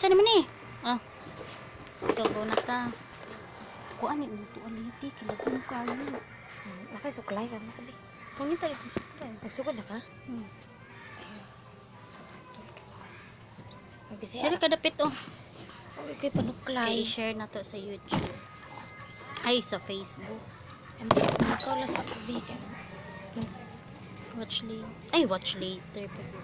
Saan naman eh? Ah. So, go na ta. Kuan ni uto aliti kilagon kayo. Bakit suklay ka na kali? Kunin tayo ko siya. Nagsugod na ka? Hmm. Magbisaya. Pero kadapit oh. Okay, kay panuklay. i-share na to sa YouTube. Ay, sa Facebook. Ikaw lang sa kabigan. Watch later. Ay, watch later. pa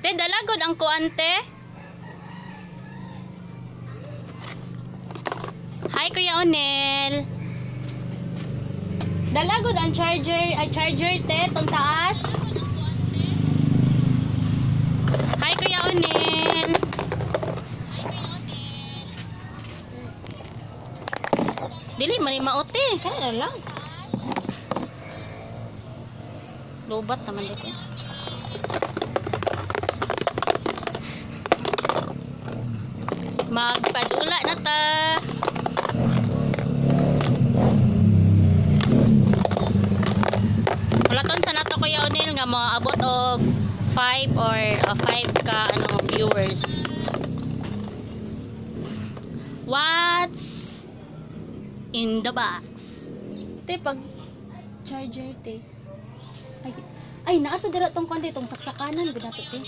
Te, dalagod ang kuante. Hi, Kuya Onel. Dalagod ang charger, ay charger, te, tong taas. Hi, Kuya Onel. Dili, mani maote. Kaya lang. Lobat naman dito. Magpadula na ta. Walaton sa nato Kuya O'Neil nga mga abot og 5 or 5 ka ano viewers. What's in the box? Te pag charger te. Ay, ay naato dira tong kundi tong saksakanan gud nato te.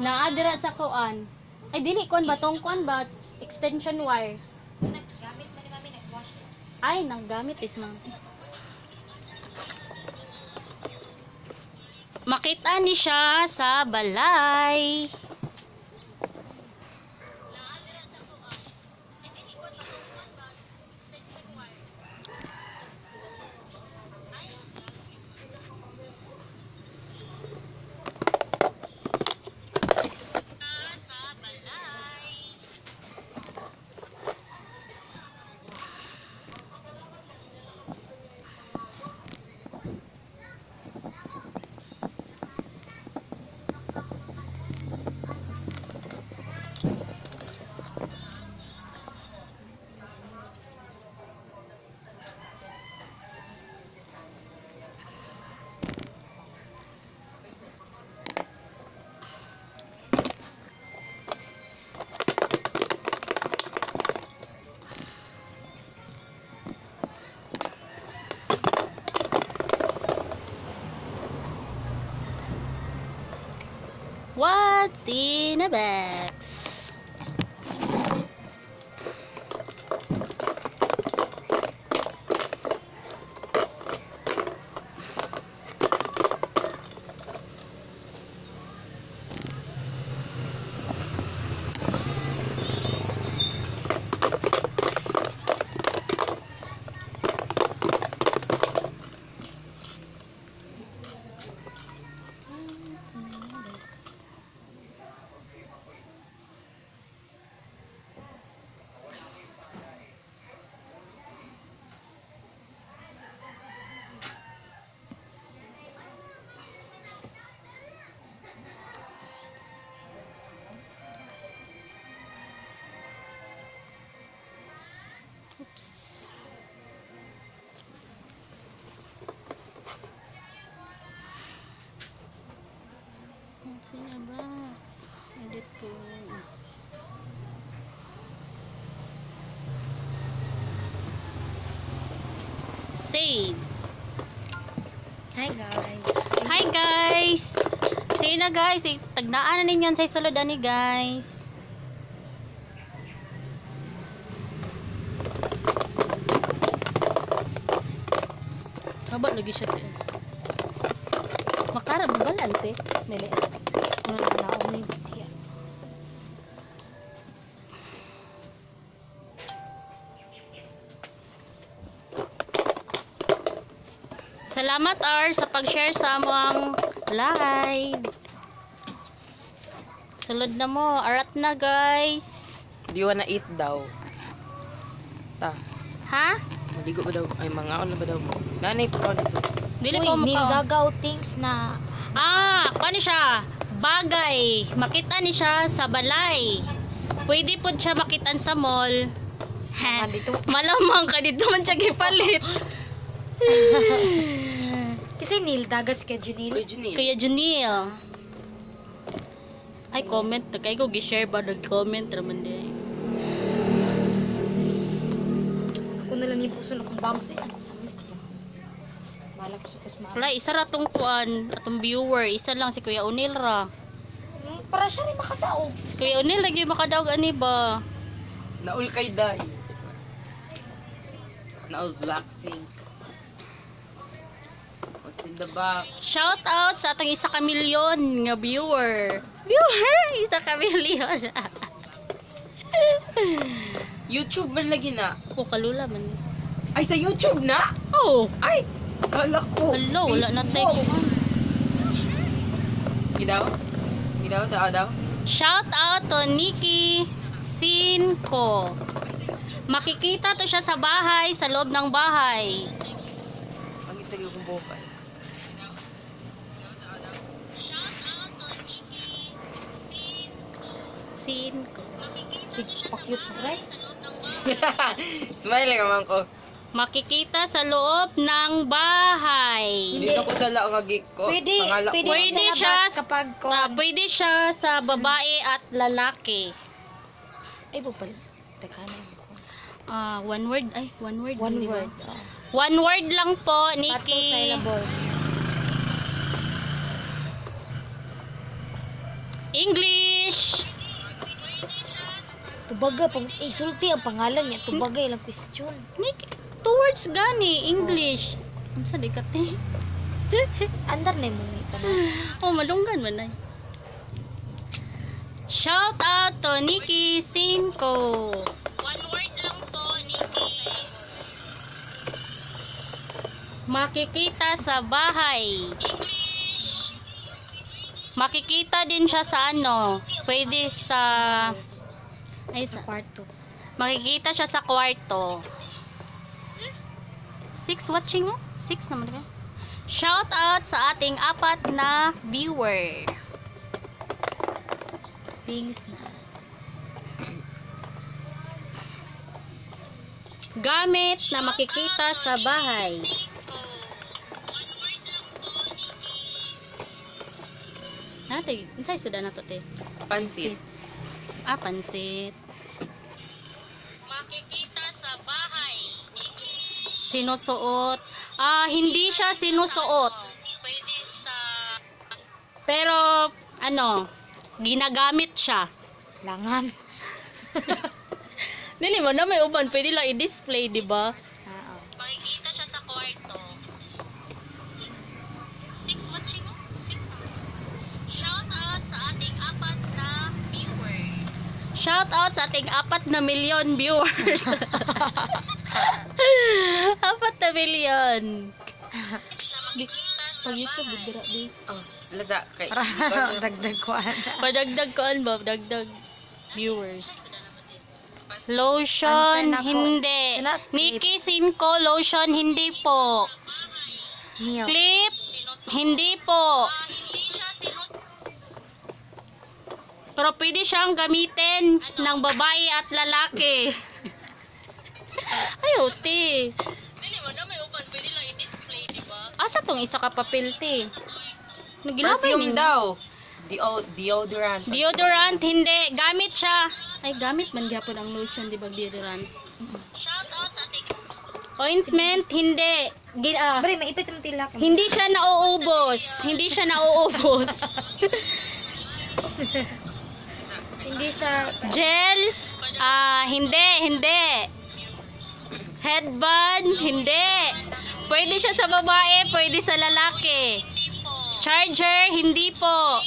Naa dira sa kuan. Ay dili kuan ba tong kuan ba extension wire. Gamit man ni mami nag-wash. Ay nanggamit is ma'am. Makita ni siya sa balay. What's in a box? What's in a box? Edit po. Save. Hi guys. Hi guys! Sige na guys, eh, tagnaan na ninyo sa sulod ani guys. Haba lagi siya te. Makara babalan te. Nili. Salamat R sa pag-share sa among live. Sulod na mo. Arat na guys. Do you wanna eat daw? Ta, Ha? maligo ba daw? Ay, mga ano ba daw? Nanay pa dito. Dili Uy, ko nilgagaw things na Ah, ano siya? Bagay. Makita ni siya sa balay. Pwede po siya makitan sa mall. Malamang ka dito man siya gipalit. Kasi nildagas ka, Uy, Junil. Junil. Kuya Junil. Ay, comment. Kaya ko gi-share ba? Nag-comment raman di. Ako na lang yung puso na kung bang sa isang samit. Malak sa kusma. Wala, isa ra tong kuan, atong viewer. Isa lang si Kuya Unil ra. Hmm, Para siya rin makatao. Si Kuya Unil lagi makadaog ani ba? Naul kay Dai. Naul Blackpink. In the back? Shout out sa atong isa ka milyon nga viewer. Viewer, isa ka milyon. YouTube man lagi na. oh, kalula man. Ay, sa YouTube na? Oh, Ay! Kala ko. hello, wala na tayo. Gidaw? Gidaw? Daw daw? Shout out to Nikki Sinko. Makikita to siya sa bahay, sa loob ng bahay. Ang itag yung buhay. Sinko. Si pa-cute mo, right? Smile naman ko. Makikita sa loob ng bahay. Hindi. Dito ko sa lao nga gig ko. Pwede, Pangala ko. pwede, Pwede sa siya labas kapag Ah, kuhan. pwede siya sa babae at lalaki. Ay, bupal. Teka na. Ah, one word. Ay, one word. One di ba? word. Oh. One word lang po, Pato Nikki. syllables. English. Tubaga, pang, eh, sulti ang pangalan niya. Tubaga ilang question. Nikki. Two words gani, English. Ang sa dikate. Andar na yung mga oh, malunggan man ay. Shout out to Nikki Cinco. One word lang po, Nikki. Makikita sa bahay. Makikita din siya sa ano, pwede sa ay Sa kwarto. makikita siya sa kwarto. Six watching oh? Six naman ka. Shout out sa ating apat na viewer. Things na. Gamit na makikita sa bahay. Ate, unsay suda na to te? Pansit. Ah, pansit. Makikita sa bahay. Sinusuot. Ah, hindi siya sinusuot. Pwede sa... Pero, ano, ginagamit siya. Langan. Dili mo na may uban, pwede lang i-display, di ba? Oo. Makikita siya sa kwarto. Six watching mo? Six Shout out sa ating apat na viewer. Shout out sa ating apat na milyon viewers. apat na milyon. Pag YouTube, bigdira di. Oh, lata kay. Para dagdag ko ana. Padagdag ko an ba? Dagdag viewers. Lotion, na ko. hindi. Nikki Simco, lotion, hindi po. Clip, hindi po. Pero pwede siyang gamitin ng babae at lalaki. Ay, uti. Asa tong isa ka papel, te? Nagilabay Perfume daw. Deo deodorant. Deodorant, hindi. Gamit siya. Ay, gamit man gyapon ang lotion, di ba, deodorant? Ointment, hindi. Gi- ah, Bre, maipit mo tilak. hindi siya nauubos. Hindi siya nauubos. Hindi siya Gel, ah, hindi, hindi. Headband, hindi. Pwede siya sa babae, pwede sa lalaki. Charger, hindi po.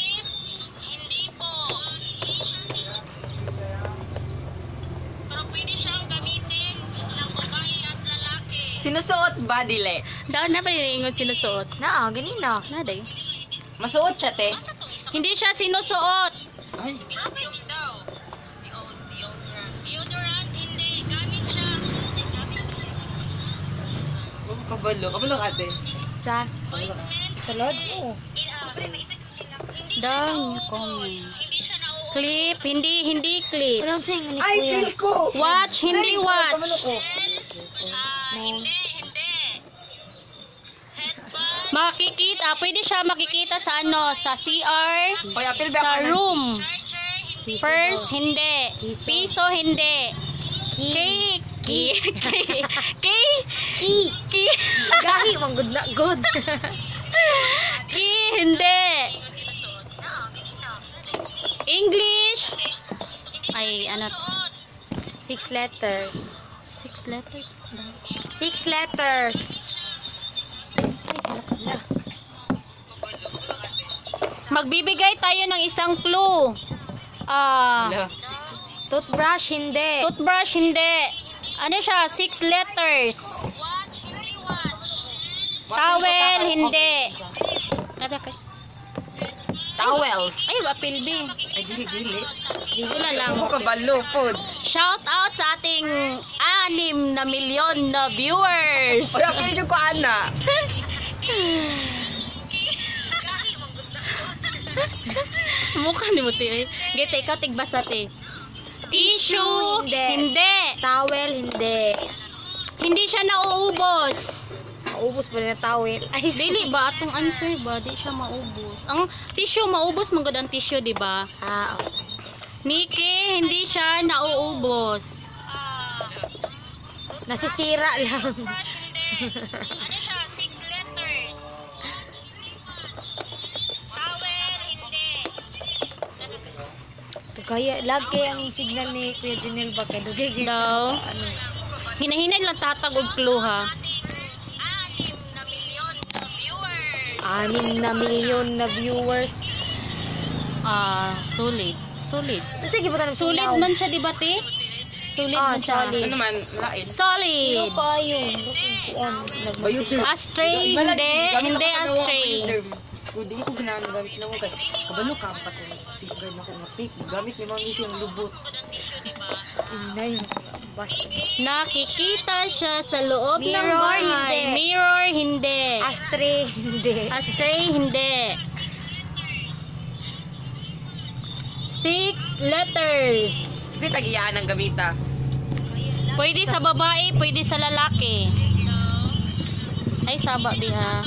Sinusuot ba, dile? Daw na pa nilingon sinusuot. Na, ganina. Naday. Masuot siya, te? Hindi siya sinusuot. Ay. Oh, kabalo. Kabalo ka, te. Sa? Sa load? Oo. Niya comment. Clip, hindi, hindi clip. Walang sa'yo ni Ay, feel ko! Watch, hindi watch. kabalo ko. No. Makikita, pwede siya makikita sa ano, sa CR, sa room. Daw. hindi. Piso. Hindi. Key. Key. Key. Key. Key. Gahi, mang good na good. Key, hindi. English. Ay, ano? Six letters. Six letters. Six letters. Magbibigay tayo ng isang clue. Ah. Toothbrush, hindi. toothbrush, hindi. Ano siya? Six letters. Towel, hindi. Tara kay. Towels. Ay, wapil B. Ay, dili, dili. Sila lang. Ako kabalo, pod. Shout out sa ating anim na milyon na viewers. Hoy, apil yung ko, ana. Mukha ni mo ti. Gete, ikaw tigbasa ti. Tissue, Hindi. hindi. Towel, hindi. Hindi siya nauubos. Maubos pa rin na towel. Ay, Dili ba atong answer ba? Di siya maubos. Ang tissue maubos magod ang tissue, di ba? Ah, okay. Nikki, hindi siya nauubos. Nasisira lang. Ito kaya, lagi ang signal ni Kuya Junel ba? Kaya dugay gid Daw. Ano? Hinahinay lang tatag og clue ha. Anim na milyon na viewers. Ah, solid. Solid. Ano sige ba tanong Solid man siya, di ba, te? Solid Ah, man siya. solid. Ano man, lain. Solid. kayo? Kuan, Bayo. Astray, hindi. Hindi astray. Kung mo ko ganahan gamit na mo kay kabalo ka pa to sigay na ko nga pick gamit ni mami yung lubot Inay. Nakikita siya sa loob ng Mirror, bahay. hindi. Mirror, hindi. Astray, hindi. Astray, hindi. Six letters. kasi tagiyaan ang gamita Pwede sa babae, pwede sa lalaki. Ay, saba biha.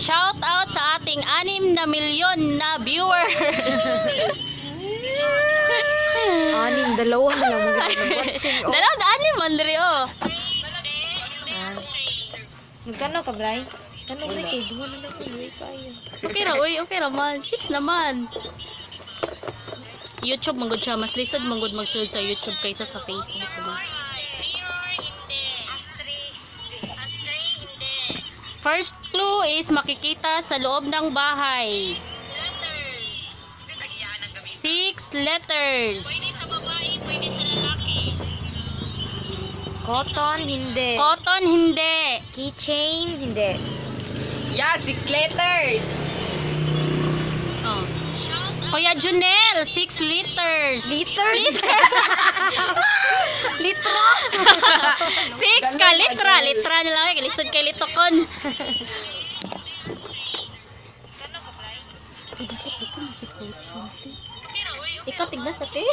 Shout out sa ating anim na milyon na viewers. Anim, dalawa na lang mga watching. Oh. Dalaw na anim man diri oh. Magkano ka, Bray? Kano ba kay duha na lang uwi kaya. Okay ra, uy, okay ra man. Six naman. YouTube manggod siya, mas lisod manggod magsulod sa YouTube kaysa sa Facebook. Diba? First clue is makikita sa loob ng bahay. Six letters. Cotton, hindi. Cotton, hindi. Keychain, hindi. yeah six letters Oh. Kuya Junel, six liters. Liters? Litro? Six ka, litra. Litra na Lisod kay litokon. Ikaw tignan sa te.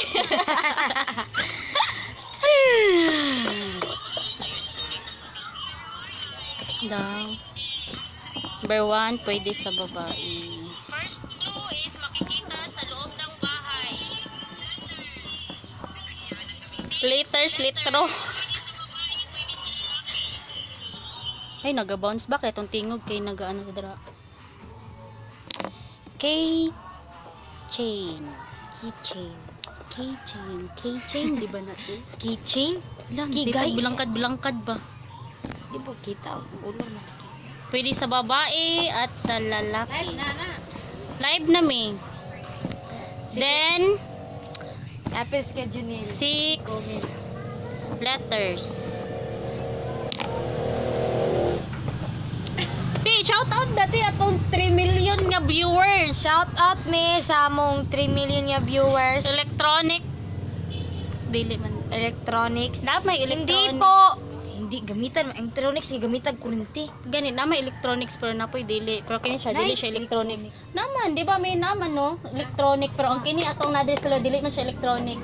Daw. Number one, pwede sa babae. First clue is makikita sa loob ng bahay. Liters, litro. Ay, naga-bounce back. Itong tingog kay naga-ano sa dara. Kay chain. Keychain. Keychain. Keychain, di ba na to? Keychain? Lang, Kigay. bilangkad-bilangkad ba? Di po kita. Ulo na. Pwede sa babae at sa lalaki. Live na mi. Then, Apple schedule ni. six letters. Shout out dati atong 3 million nga viewers. Shout out me sa among 3 million nga viewers. Electronic. Dili man. Electronics. Na may Hindi electronic. po. Hindi gamitan electronics ni gamitan kuryente. Gani na may electronics pero napoy dili. Pero kini siya dili siya electronics. Naman, di ba may naman no? Electronic pero ang kini atong na sila dili man siya electronic.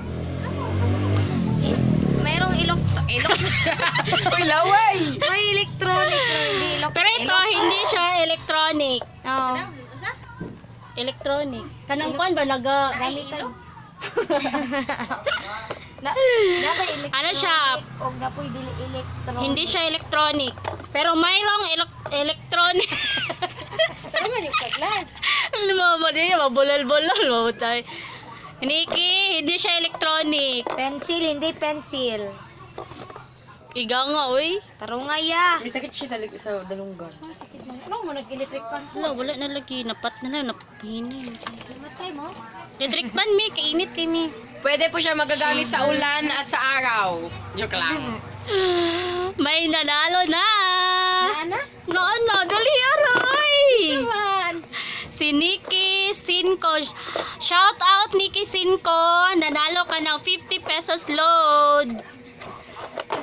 Ilok. Uy, laway! May electronic pero hindi ilok. Pero ito hindi siya electronic. Oo. Electronic. Kanang kwan ba naga Gamitan. na, na ba electronic? Ano siya? O na po dili electronic. hindi siya electronic. Pero mayroong elec- electronic. Pero man yung kaglan. Mama din, mabulol-bulol. Mamutay. Niki, hindi siya electronic. Pencil, hindi pencil. Iga nga, uy. Tarungaya. May sakit siya sa, sa dalunggan. Ano mo nag-electric pan? Wala, wala na lagi. Napat na lang, napapinin. Matay mo? Electric pan, mi. Kainit kay mi. Pwede po siya magagamit sa ulan at sa araw. Joke lang. May nanalo na. Ana? Noon na, dali aray. Man. Si Nikki Sinko. Shout out Nikki Sinko. Nanalo ka ng 50 pesos load.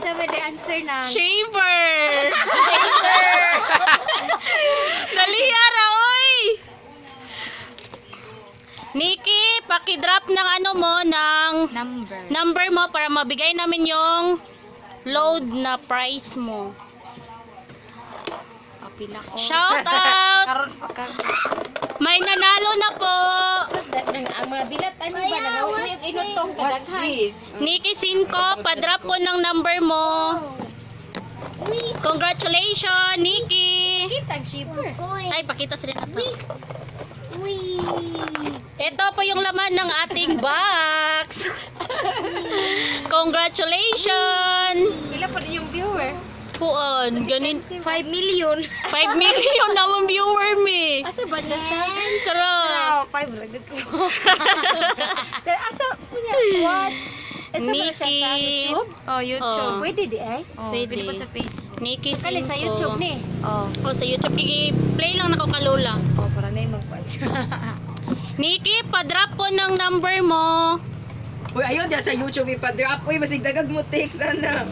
Ba the answer na? Shaver. Shaver. dali aray. Nikki, paki-drop ng ano mo, ng Number. number mo para mabigay namin yung load na price mo. Ko. Shout out! May nanalo na po! Nang ang mga bilat ano ba na yung inutong What's kadaghan. this? Nikki Cinco, padrop po ng number mo. Congratulations, Nikki! Kitag shipper. Ay, pakita sa rin ito. Ito po yung laman ng ating box. Congratulations! Pila pa din yung viewer? Puon, ganin. 5 million. 5 million naman viewer me. Asa ba na sa? Tara. Oh, 5 ragad ko. Pero asa punya what? Asa ba siya sa Nikki. YouTube? Oh, YouTube. Oh. Pwede di ay? Oh, Pwede. pwede. po sa Facebook. Nikki Cinco. Kali sa YouTube ni. Oh. Oh, sa YouTube. Play lang na ko kalula. Oh, para na yung magpad. Nikki, padrop po ng number mo. Uy, ayun, diyan sa YouTube ipa-drop. Uy, masig dagag mo take sana.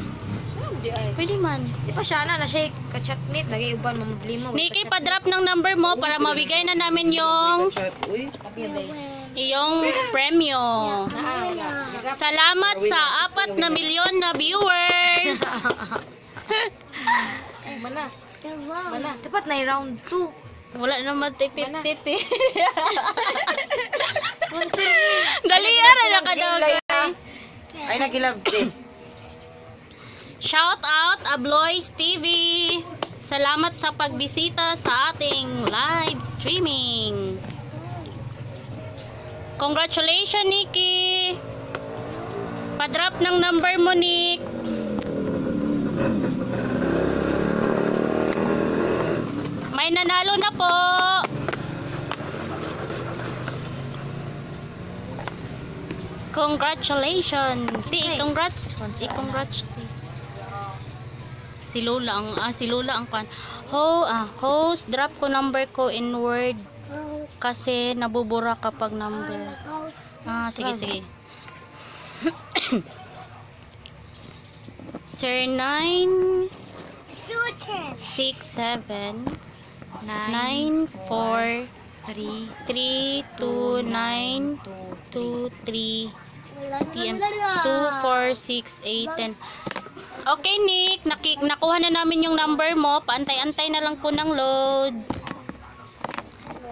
Di ay. Pwede man. Di pa siya na, na siya ka-chatmate, nag-iuban, mamabli mo. Nikki, padrop ng number mo para mabigay na namin yung Chat, uy. iyong premyo. Salamat sa apat na milyon na viewers. Mana? Mana? Dapat na round 2. Wala naman tipit-titi. Sponsor ni. Dali ara na kadagay. Ay, nagilab din. Shout out Abloys TV. Salamat sa pagbisita sa ating live streaming. Congratulations, Nikki. Padrop ng number mo, Nick. May nanalo na po. Congratulations. Ti, congrats. I-congrats, ti. Si Lola ang ah, si Lola ang kan. Ho, ah, host, drop ko number ko in word. Kasi nabubura kapag number. Ah, sige, sige. Sir 9 6 7 9 4 3, 3 2 9 2 3 TM 2 4 6 8 10 Okay, Nick. Naki nakuha na namin yung number mo. Paantay-antay na lang po ng load.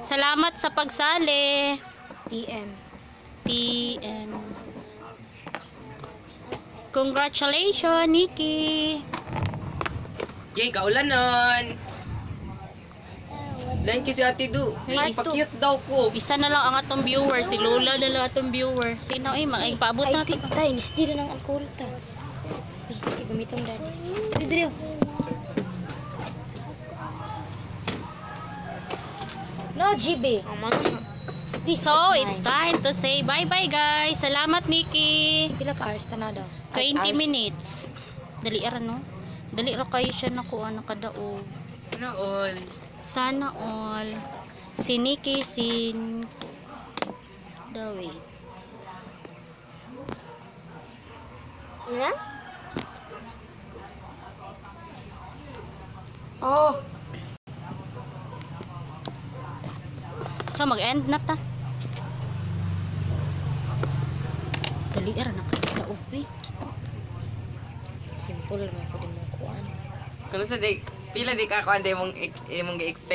Salamat sa pagsali. TM. TM. Congratulations, Nikki. Yay, kaulan nun. Lain kasi ate do. Ay, daw ko. Isa na lang ang atong viewer, si Lola na lang atong viewer. Sino eh, mag ay paabot na Ay, ito. tay, nisdi na ng alcohol ta. Ay, gamitong daddy. Dili, dili. oh. No, GB. This So, it's time to say bye-bye guys. Salamat Nikki. Pila ka hours ta na daw? 20 Hours. minutes. Dali ra no? Dali ra kayo siya nakuha nakadaog. Ano all? Sana all. Si Nikki, si... The wait. Nga? Oh. So, mag-end na ta. Dali ra na kayo eh. Simple lang ko din mo kuan. Kano sa di, pila di ka ako ande mong, mong expect